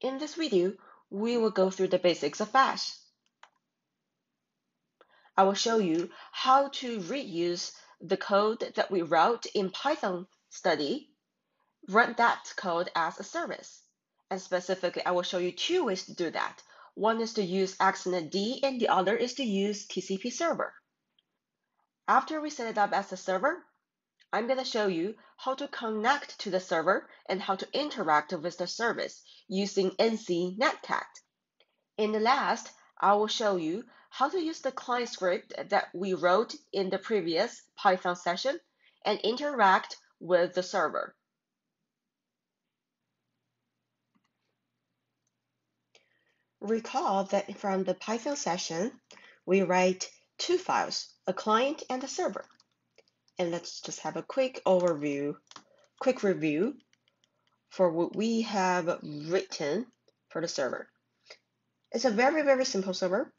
In this video, we will go through the basics of Bash. I will show you how to reuse the code that we wrote in Python study, run that code as a service. And specifically, I will show you two ways to do that. One is to use xinetd and the other is to use TCP server. After we set it up as a server, I'm going to show you how to connect to the server and how to interact with the service using NC Netcat. In the last, I will show you how to use the client script that we wrote in the previous Python session and interact with the server. Recall that from the Python session, we write two files, a client and a server. And let's just have a quick overview, quick review for what we have written for the server. It's a very, very simple server.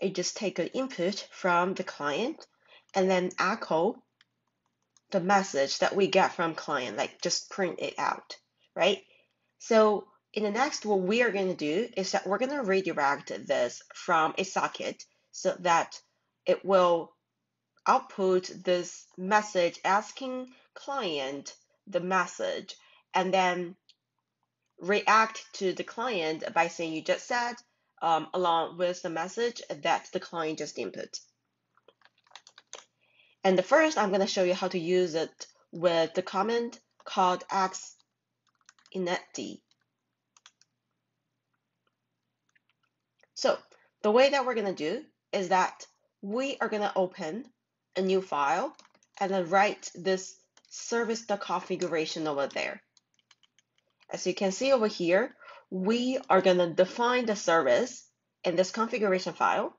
It just take an input from the client and then echo the message that we get from client, like just print it out, right? So in the next, what we are going to do is that we're going to redirect this from a socket so that it will output this message asking client the message and then react to the client by saying you just said um, along with the message that the client just input. And the first, I'm going to show you how to use it with the command called x inetd. So the way that we're going to do is that we are going to open a new file and then write this service the configuration over there. As you can see over here, we are going to define the service in this configuration file.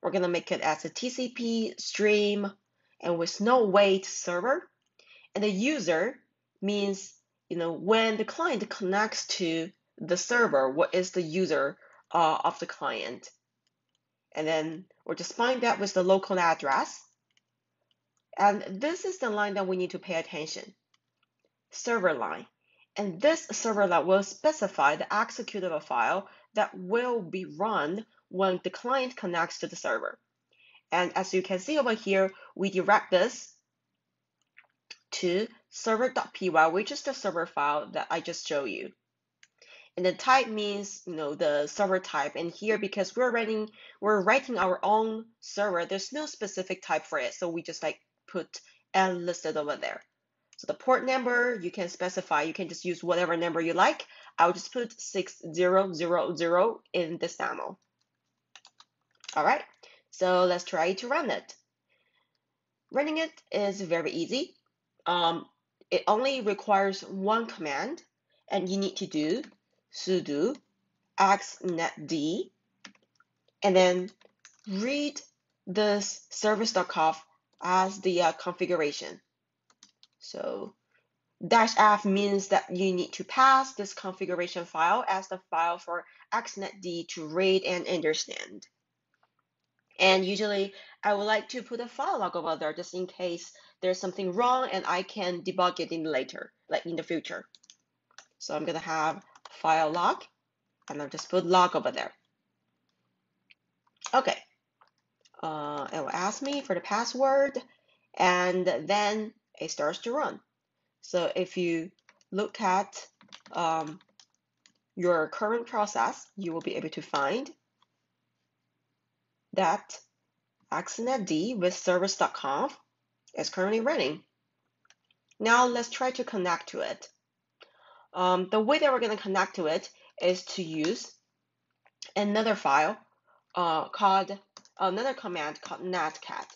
We're going to make it as a TCP stream and with no wait server. And the user means, you know, when the client connects to the server, what is the user uh, of the client? And then we'll just find that with the local address. And this is the line that we need to pay attention. Server line. And this server line will specify the executable file that will be run when the client connects to the server. And as you can see over here, we direct this to server.py, which is the server file that I just showed you. And the type means, you know, the server type. And here, because we're writing, we're writing our own server, there's no specific type for it. So we just like put UNLISTED over there. So the port number, you can specify, you can just use whatever number you like. I'll just put 6000 in this demo. All right, so let's try to run it. Running it is very easy. Um, it only requires one command, and you need to do sudo xinetd, and then read this service.conf as the uh, configuration. So dash f means that you need to pass this configuration file as the file for xinetd to read and understand. And usually I would like to put a file log over there just in case there's something wrong and I can debug it in later, like in the future. So I'm gonna have file log and I'll just put log over there. Okay, uh, it will ask me for the password and then it starts to run. So if you look at um, your current process, you will be able to find that xinetd with service.conf is currently running. Now let's try to connect to it. Um, the way that we're going to connect to it is to use another file uh, called another command called netcat.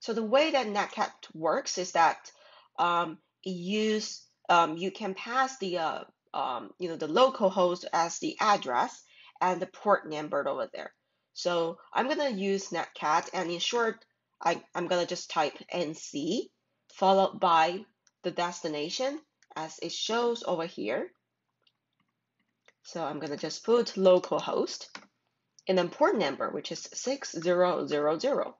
So the way that netcat works is that um, use um, you can pass the uh, um, you know the local host as the address and the port number over there. So I'm gonna use netcat and in short I, I'm gonna just type nc followed by the destination as it shows over here. So I'm gonna just put localhost and important number which is 6000.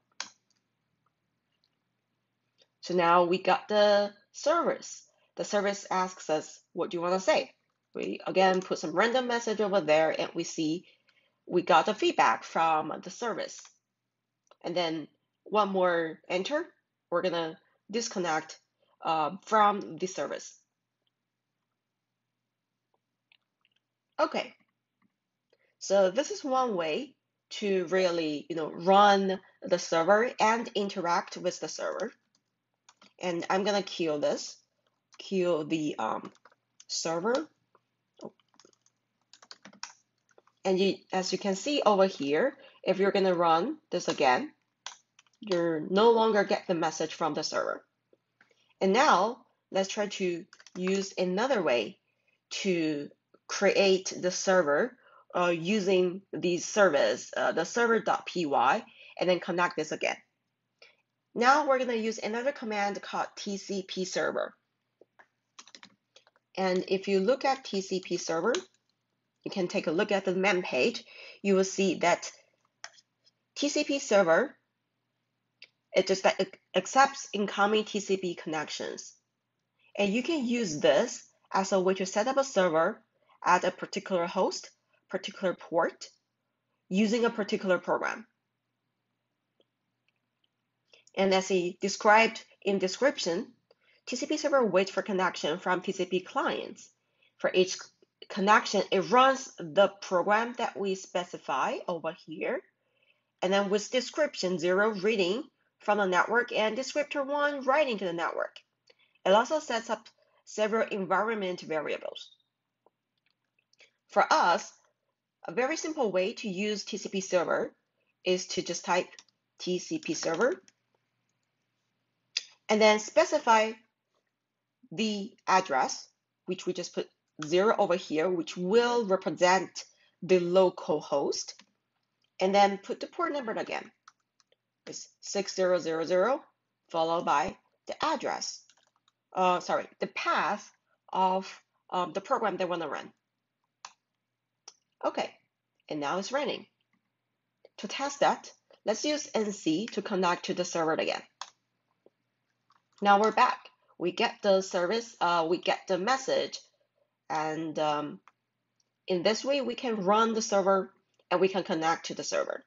So now we got the service. The service asks us, what do you want to say? we again put some random message over there and we see we got the feedback from the service. And then one more enter, we're gonna disconnect uh, from the service. Okay, so this is one way to really, you know, run the server and interact with the server. And I'm gonna kill this, kill the um, server. And you, as you can see over here, if you're gonna run this again, you're no longer get the message from the server. And now let's try to use another way to create the server uh, using the service, uh, the server.py, and then connect this again. Now we're going to use another command called TCP server. And if you look at TCP server, you can take a look at the man page. You will see that TCP server, it just it accepts incoming TCP connections. And you can use this as a way to set up a server at a particular host, particular port, using a particular program. And as he described in description, TCP server waits for connection from TCP clients. For each connection, it runs the program that we specify over here. And then with description zero reading from the network and descriptor one writing to the network. It also sets up several environment variables. For us, a very simple way to use TCP server is to just type TCP server and then specify the address, which we just put zero over here, which will represent the local host, and then put the port number again. It's 6000 followed by the address, uh, sorry, the path of um, the program they want to run. Okay, and now it's running. To test that, let's use NC to connect to the server again. Now we're back. We get the service, uh, we get the message, and um, in this way, we can run the server and we can connect to the server.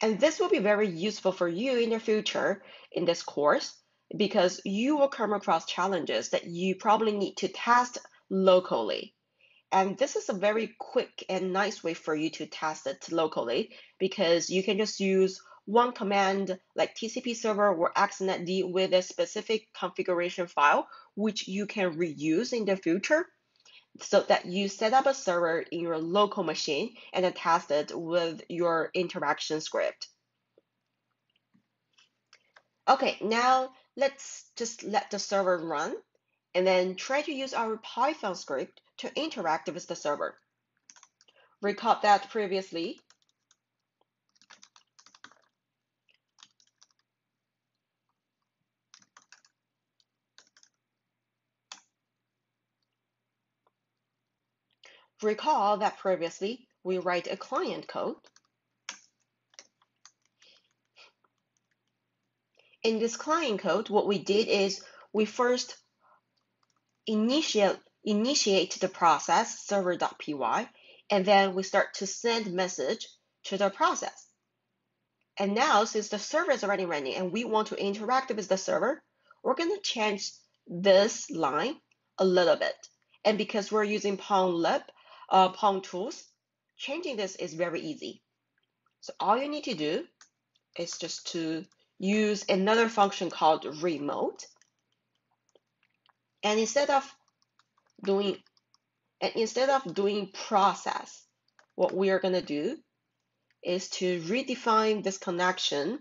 And this will be very useful for you in the future in this course because you will come across challenges that you probably need to test locally. And this is a very quick and nice way for you to test it locally because you can just use one command like TCP server or xinetd with a specific configuration file, which you can reuse in the future so that you set up a server in your local machine and then test it with your interaction script. Okay, now let's just let the server run and then try to use our Python script to interact with the server. Recall that previously, Recall that previously we write a client code. In this client code, what we did is we first initiate, initiate the process server.py, and then we start to send message to the process. And now, since the server is already running and we want to interact with the server, we're going to change this line a little bit. And because we're using PwnLib, uh, Pwn tools, changing this is very easy. So all you need to do is just to use another function called remote. And instead of doing and instead of doing process, what we are going to do is to redefine this connection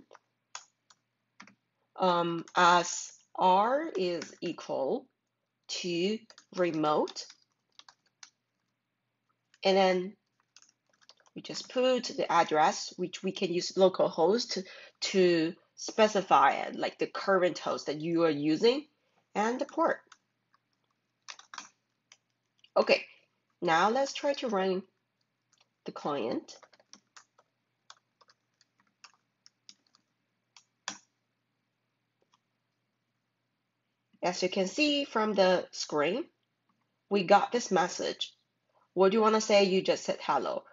um, as r is equal to remote and then we just put the address, which we can use localhost to specify it, like the current host that you are using, and the port. Okay, now let's try to run the client. As you can see from the screen, we got this message what do you want to say? You just said hello,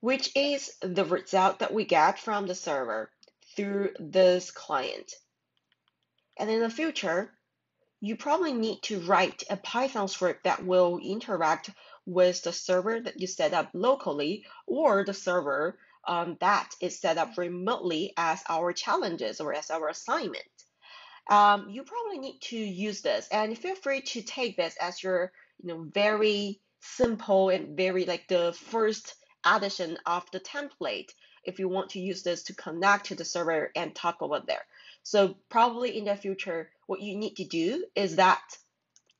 which is the result that we get from the server through this client. And in the future, you probably need to write a Python script that will interact with the server that you set up locally or the server um, that is set up remotely as our challenges or as our assignment. Um, you probably need to use this and feel free to take this as your you know very simple and very like the first addition of the template if you want to use this to connect to the server and talk over there. So probably in the future, what you need to do is that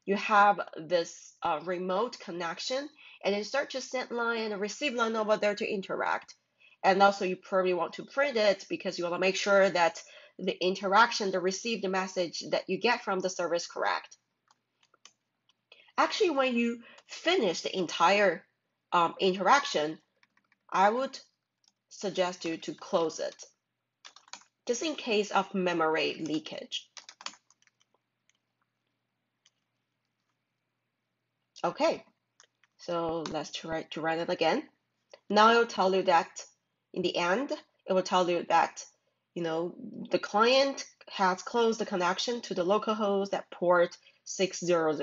you have this uh, remote connection and then start to send line and receive line over there to interact. And also you probably want to print it because you want to make sure that the interaction, the received message that you get from the service correct. Actually, when you finish the entire um, interaction, I would suggest you to close it just in case of memory leakage. Okay, so let's try to run it again. Now it will tell you that in the end, it will tell you that, you know, the client has closed the connection to the local host at port 6000.